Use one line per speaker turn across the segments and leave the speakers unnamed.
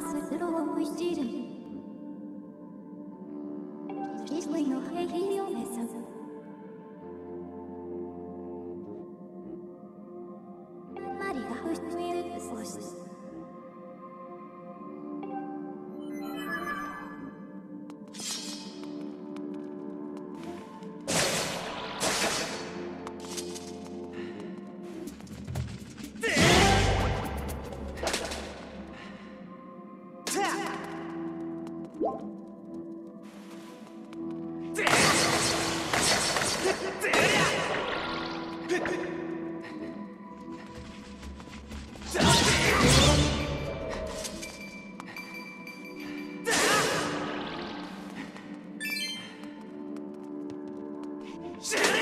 スローイジル Shit!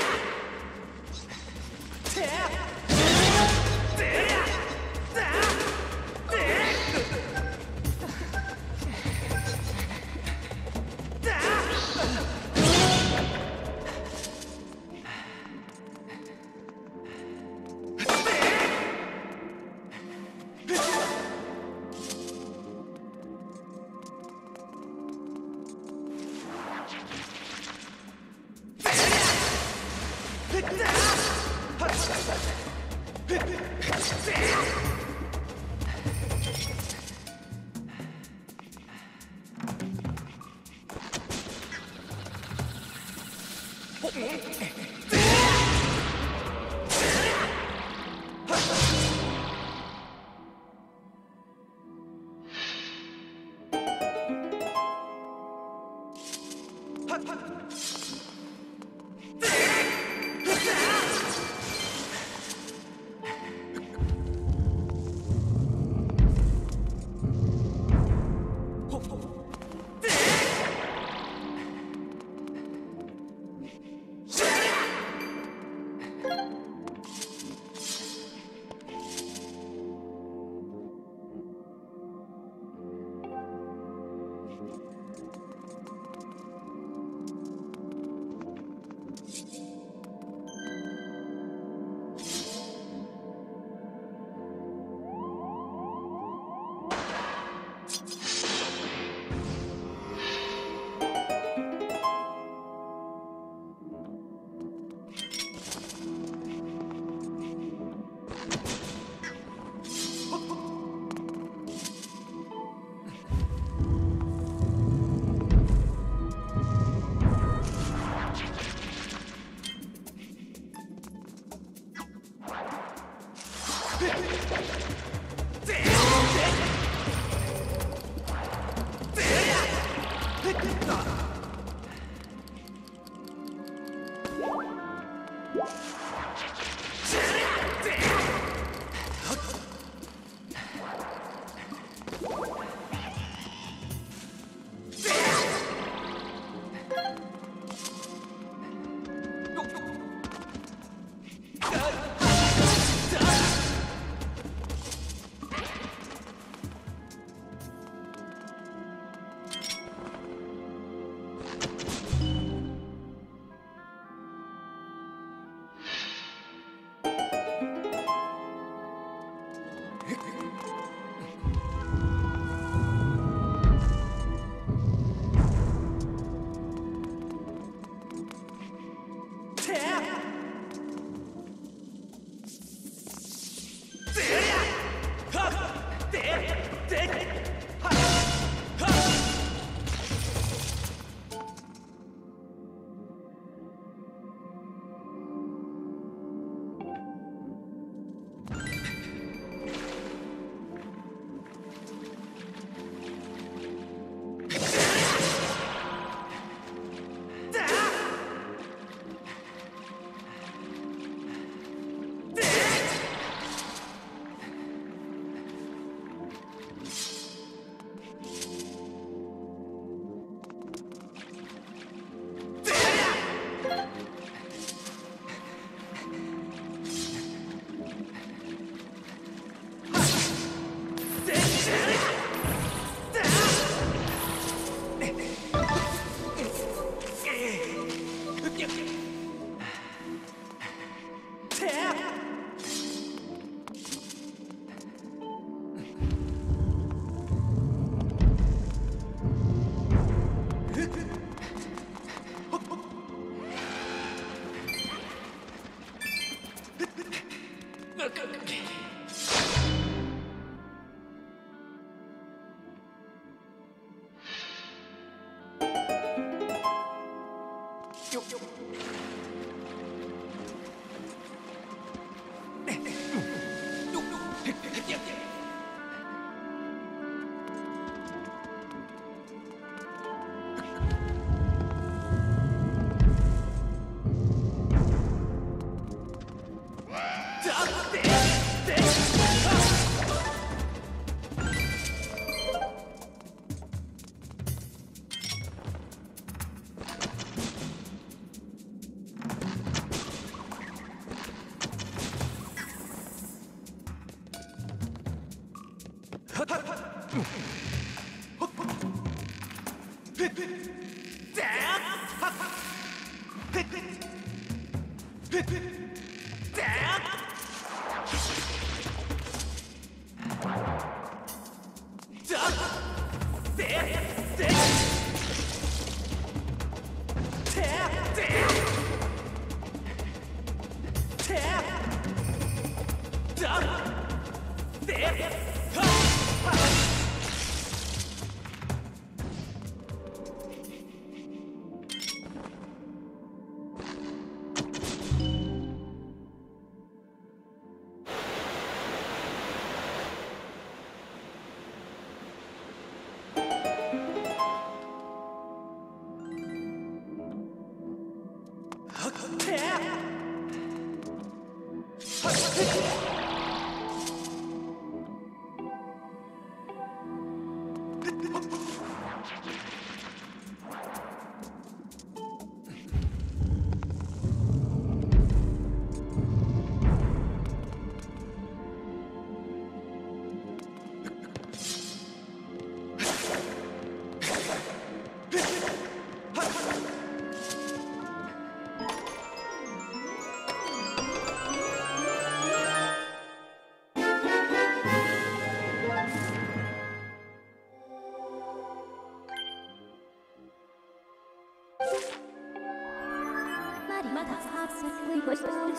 Hit!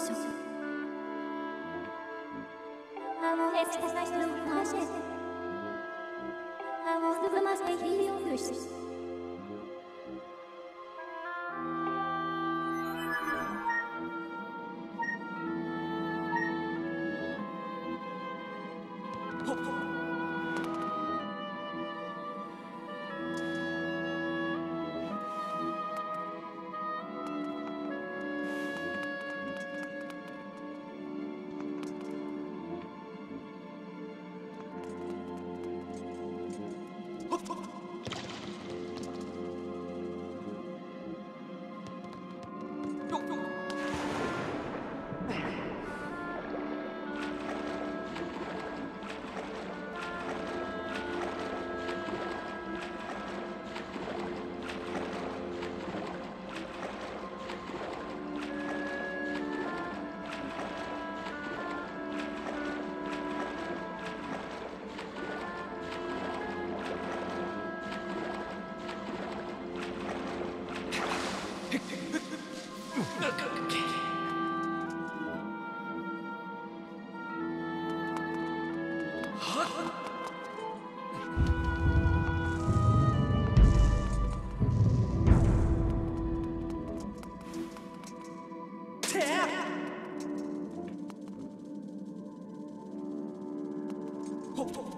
I want to know you, I
said. I was
the master of the universe. Oh, ho.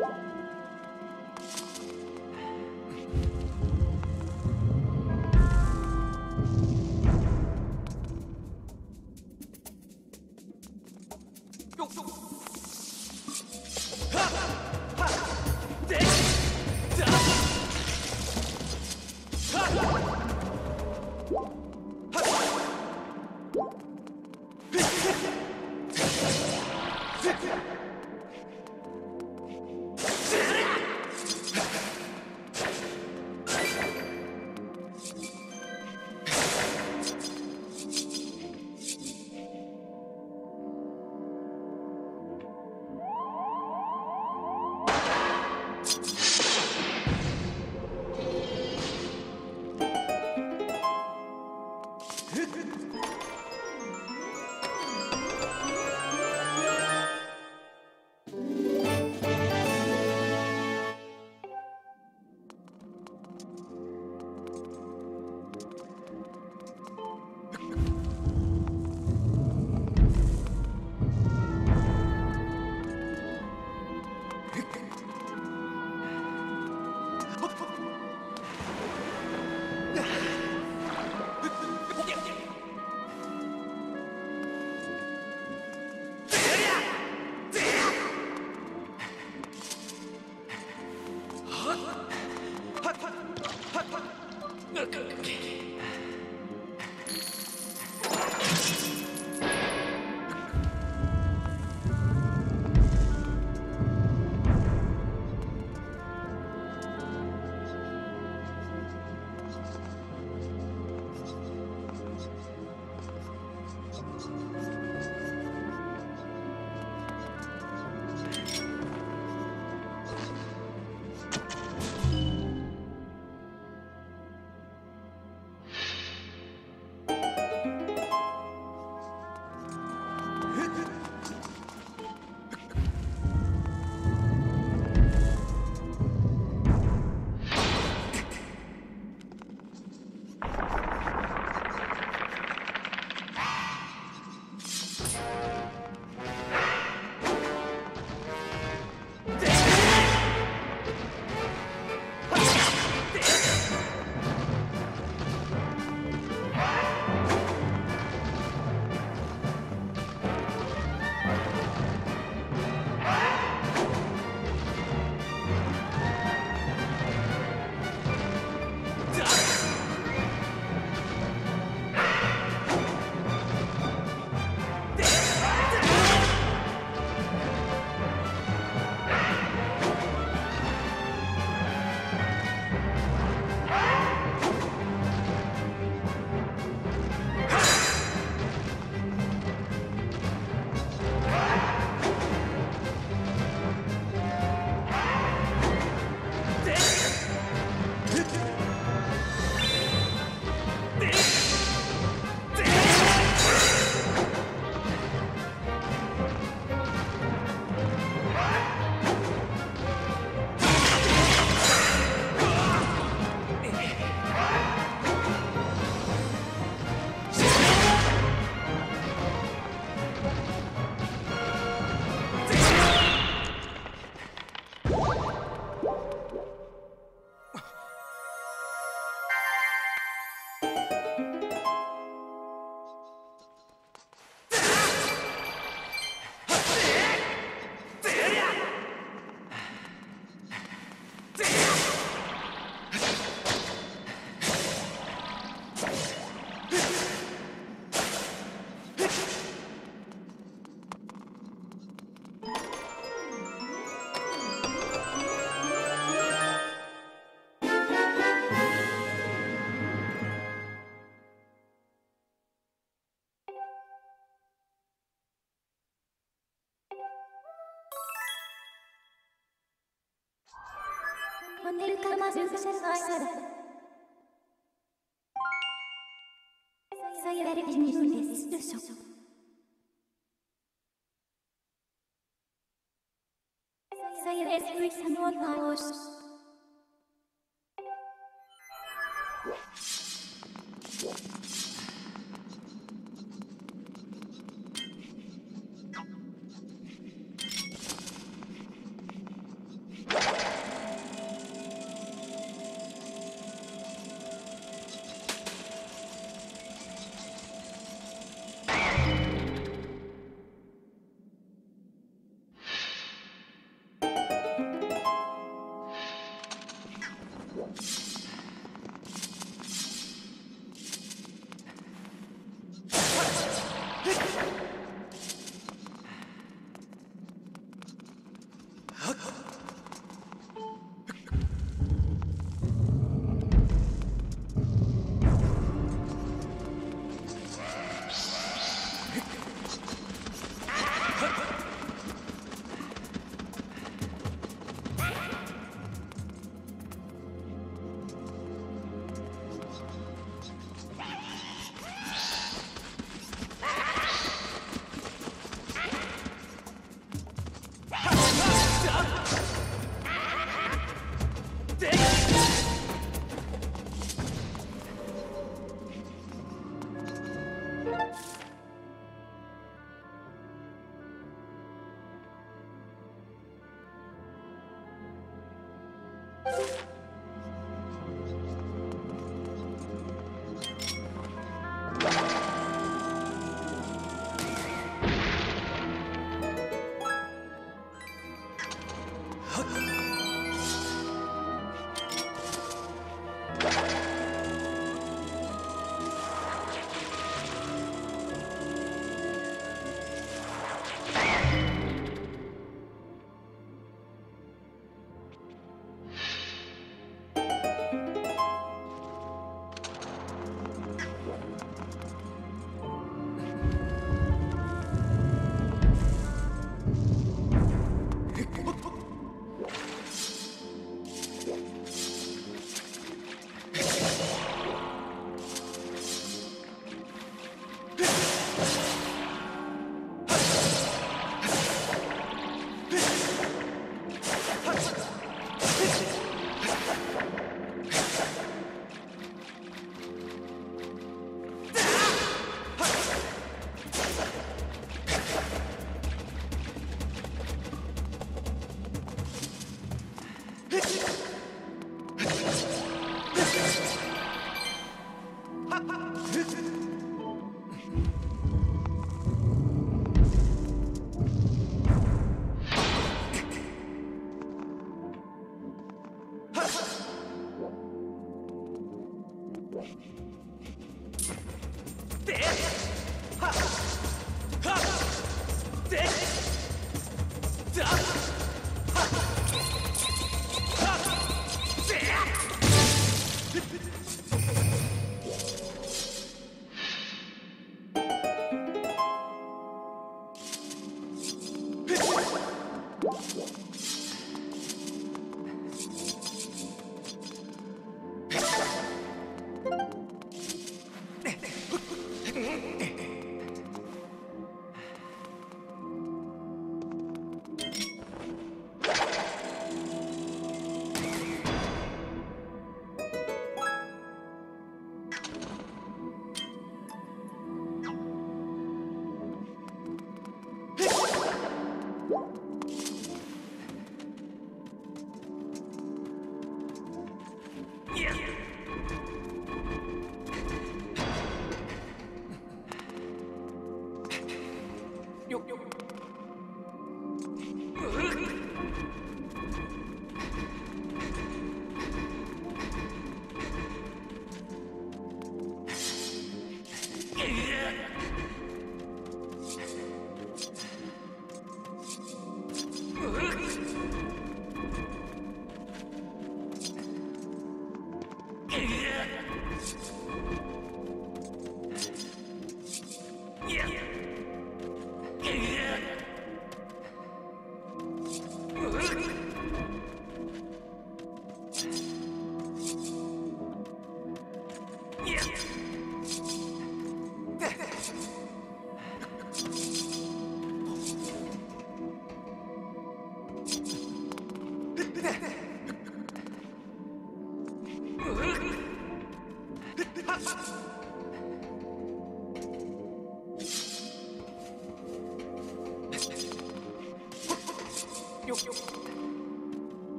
What? When they come, I'm just a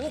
お っ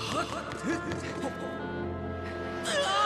はっ？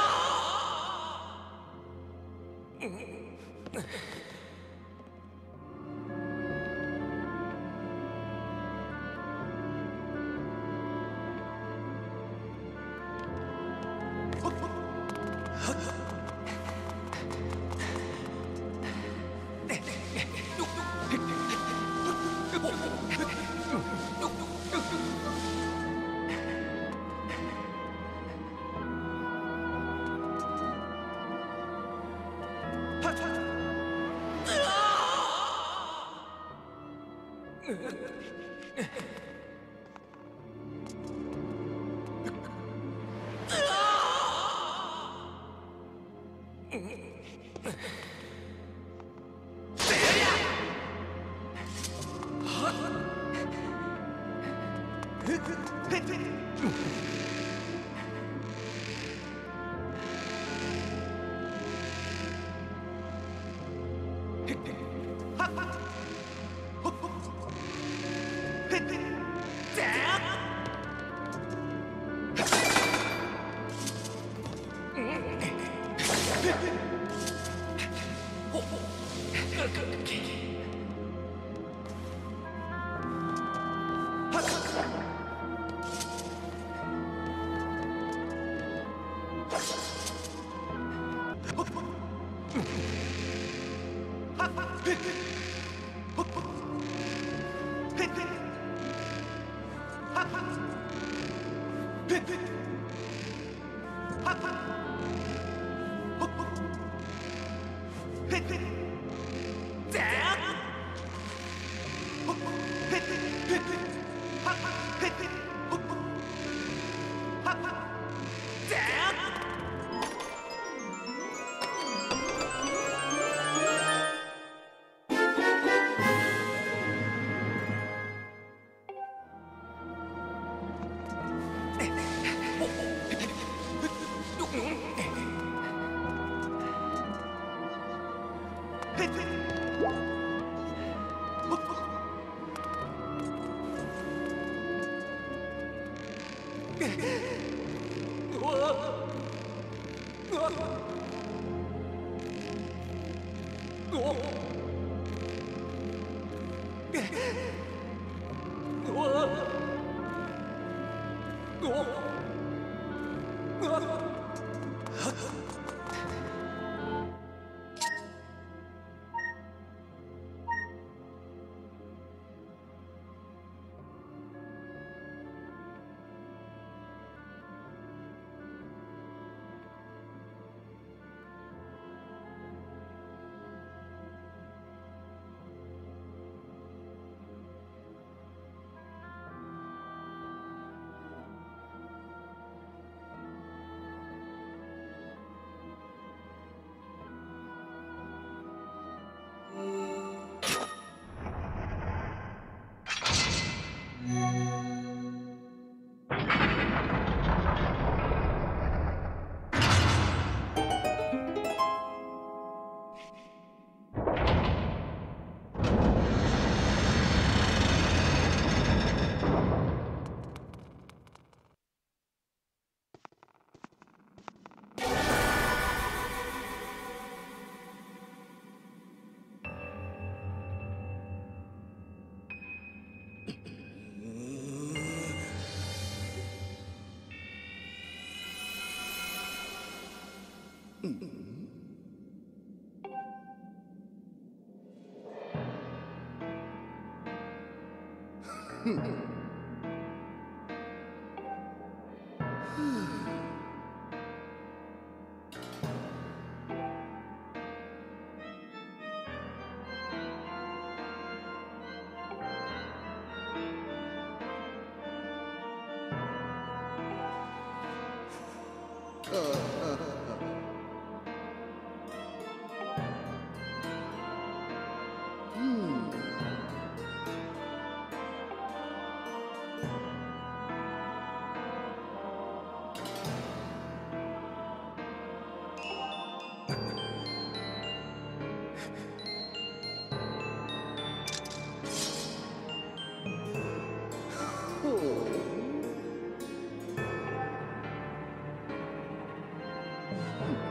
Hit! Hmm. Hmm.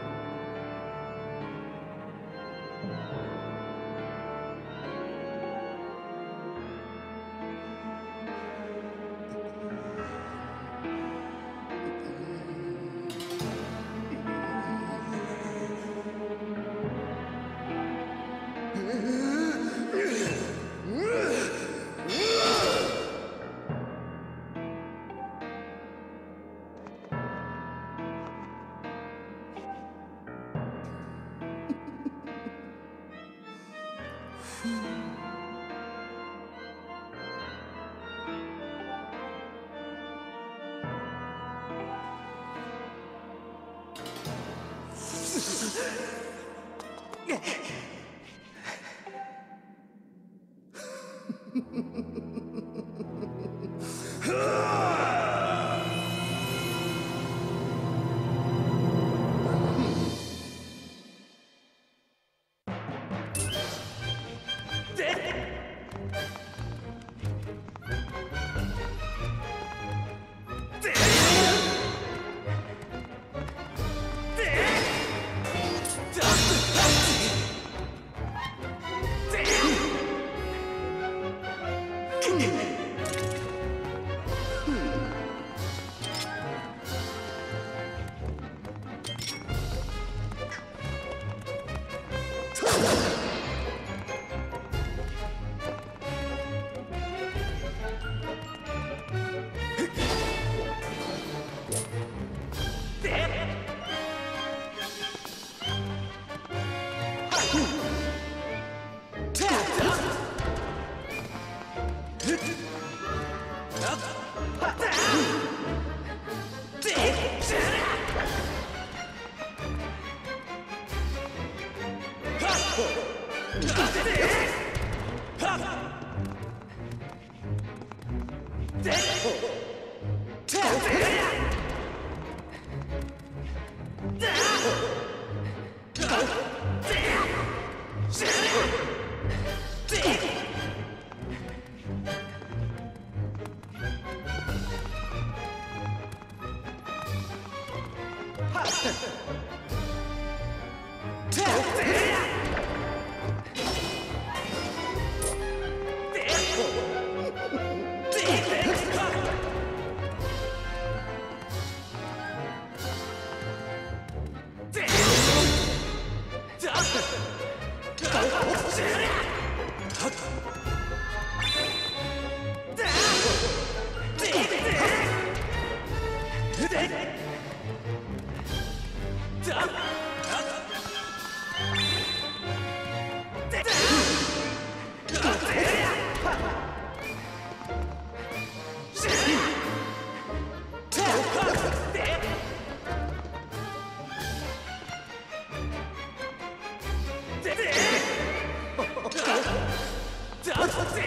Let's see.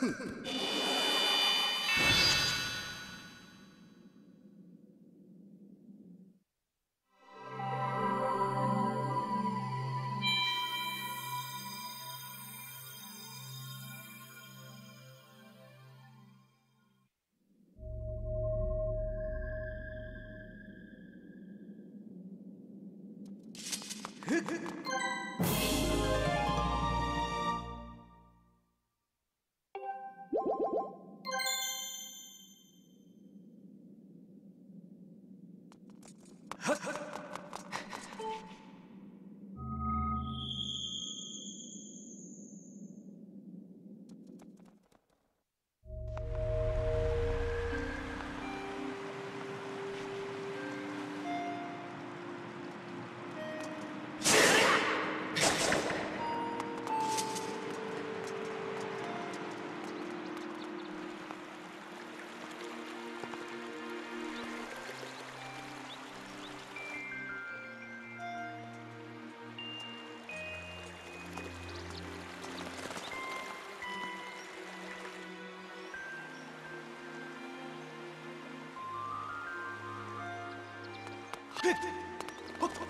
Hmm. っ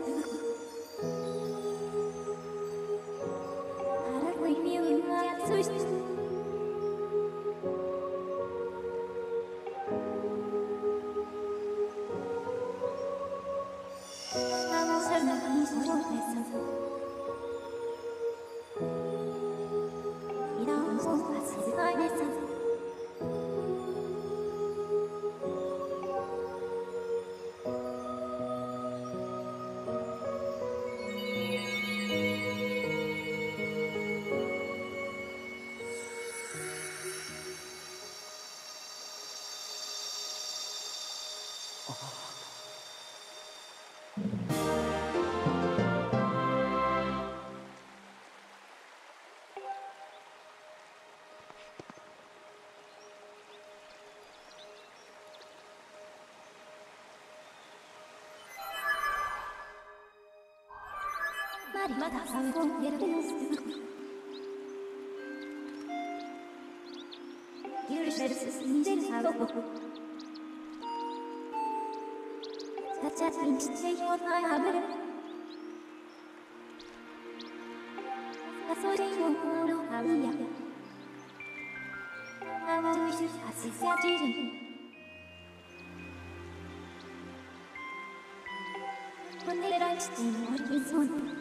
まりまだ3本出る許せる進んでるサロボさちゃちんしてよなやめるそれよのはみやあわうしはしさじる 오늘은 진짜 머리 손
야!